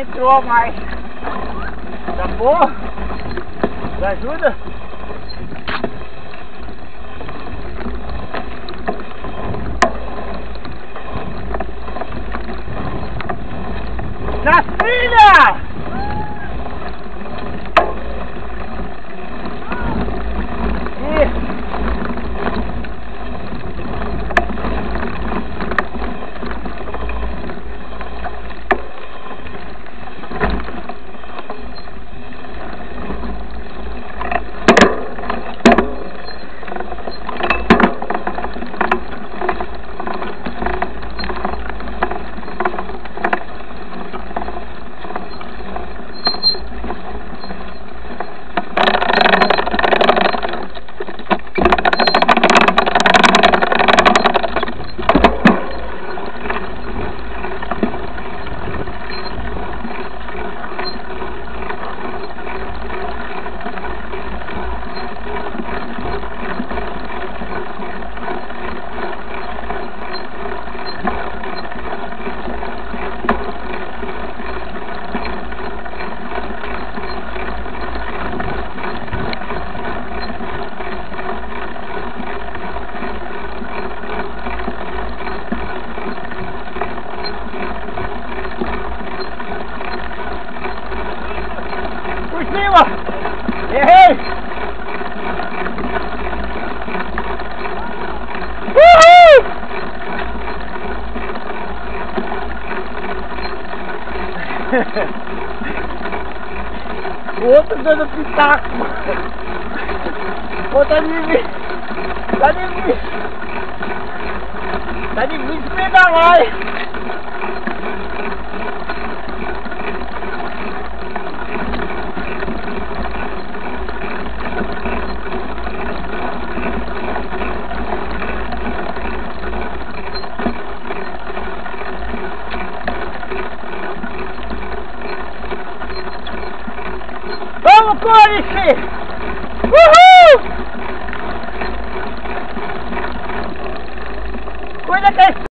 entrou mais. Tá bom? Me ajuda? o outro dando pitaco! Outro tá de mim! Tá de mim! Tá de mim de? сокровищи! Уху!